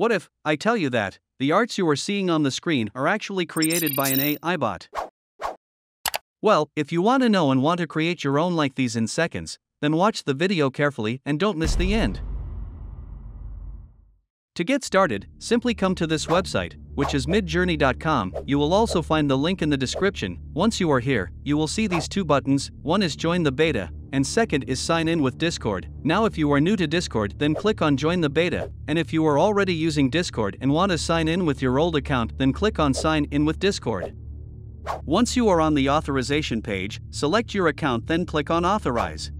What if I tell you that the arts you are seeing on the screen are actually created by an AI bot? Well, if you want to know and want to create your own like these in seconds, then watch the video carefully and don't miss the end. To get started, simply come to this website, which is midjourney.com. You will also find the link in the description. Once you are here, you will see these two buttons one is Join the Beta, and second is Sign in with Discord. Now, if you are new to Discord, then click on Join the Beta, and if you are already using Discord and want to sign in with your old account, then click on Sign in with Discord. Once you are on the authorization page, select your account, then click on Authorize.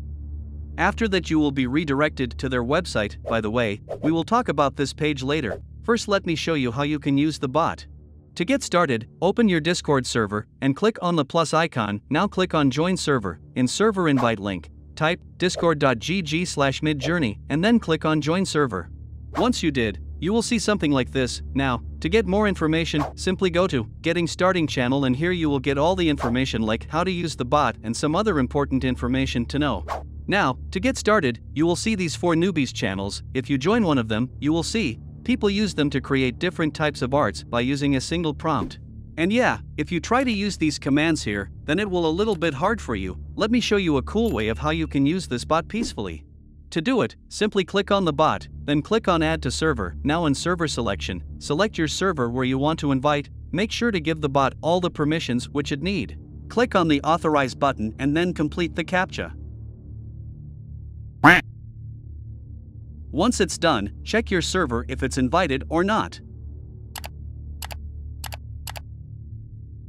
After that, you will be redirected to their website. By the way, we will talk about this page later. First, let me show you how you can use the bot. To get started, open your Discord server and click on the plus icon. Now click on Join Server. In Server Invite link, type discord.gg slash midjourney and then click on Join Server. Once you did, you will see something like this. Now, to get more information, simply go to Getting Starting channel and here you will get all the information like how to use the bot and some other important information to know. Now, to get started, you will see these four newbies channels. If you join one of them, you will see people use them to create different types of arts by using a single prompt. And yeah, if you try to use these commands here, then it will a little bit hard for you. Let me show you a cool way of how you can use this bot peacefully. To do it, simply click on the bot, then click on Add to Server. Now in Server Selection, select your server where you want to invite, make sure to give the bot all the permissions which it need. Click on the Authorize button and then complete the CAPTCHA. Once it's done, check your server if it's invited or not.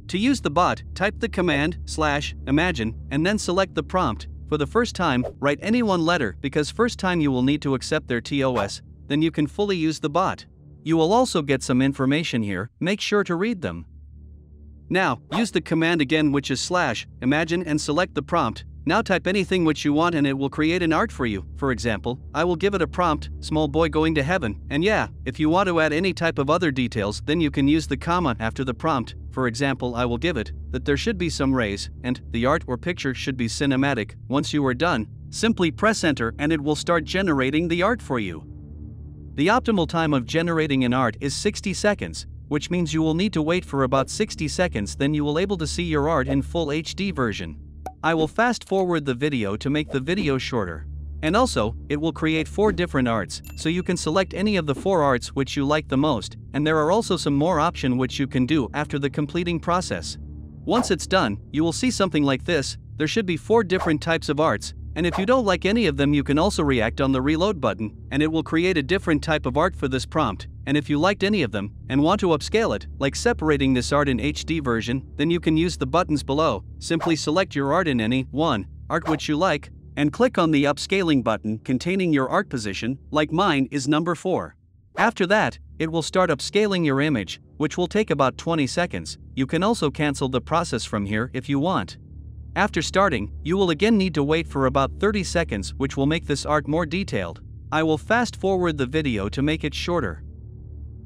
To use the bot, type the command slash imagine and then select the prompt. For the first time, write any one letter because first time you will need to accept their TOS, then you can fully use the bot. You will also get some information here, make sure to read them. Now, use the command again which is slash imagine and select the prompt, now type anything which you want and it will create an art for you. For example, I will give it a prompt, small boy going to heaven. And yeah, if you want to add any type of other details, then you can use the comma after the prompt. For example, I will give it that there should be some rays and the art or picture should be cinematic. Once you are done, simply press enter and it will start generating the art for you. The optimal time of generating an art is 60 seconds, which means you will need to wait for about 60 seconds then you will able to see your art in full HD version. I will fast forward the video to make the video shorter. And also, it will create 4 different arts, so you can select any of the 4 arts which you like the most, and there are also some more option which you can do after the completing process. Once it's done, you will see something like this, there should be 4 different types of arts, and if you don't like any of them you can also react on the reload button, and it will create a different type of art for this prompt, and if you liked any of them and want to upscale it, like separating this art in HD version, then you can use the buttons below. Simply select your art in any one art which you like and click on the upscaling button containing your art position, like mine is number 4. After that, it will start upscaling your image, which will take about 20 seconds. You can also cancel the process from here if you want. After starting, you will again need to wait for about 30 seconds which will make this art more detailed. I will fast forward the video to make it shorter.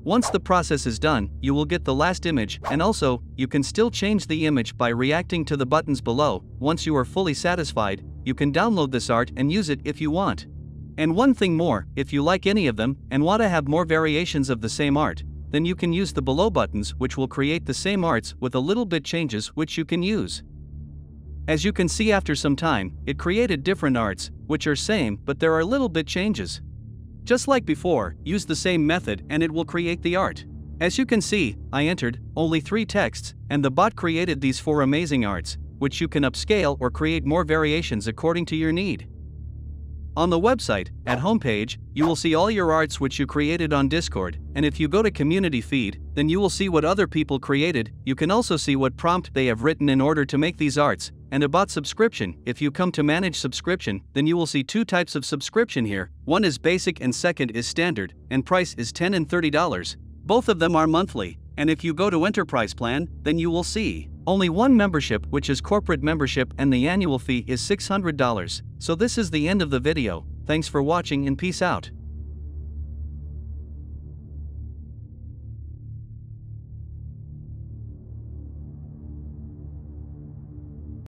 Once the process is done, you will get the last image, and also, you can still change the image by reacting to the buttons below. Once you are fully satisfied, you can download this art and use it if you want. And one thing more, if you like any of them and want to have more variations of the same art, then you can use the below buttons which will create the same arts with a little bit changes which you can use. As you can see after some time, it created different arts, which are same but there are little bit changes. Just like before, use the same method and it will create the art. As you can see, I entered only three texts, and the bot created these four amazing arts, which you can upscale or create more variations according to your need. On the website, at homepage, you will see all your arts which you created on Discord, and if you go to community feed, then you will see what other people created, you can also see what prompt they have written in order to make these arts, and about subscription, if you come to manage subscription, then you will see two types of subscription here. One is basic and second is standard, and price is 10 and $30. Both of them are monthly, and if you go to enterprise plan, then you will see only one membership which is corporate membership and the annual fee is $600. So this is the end of the video, thanks for watching and peace out.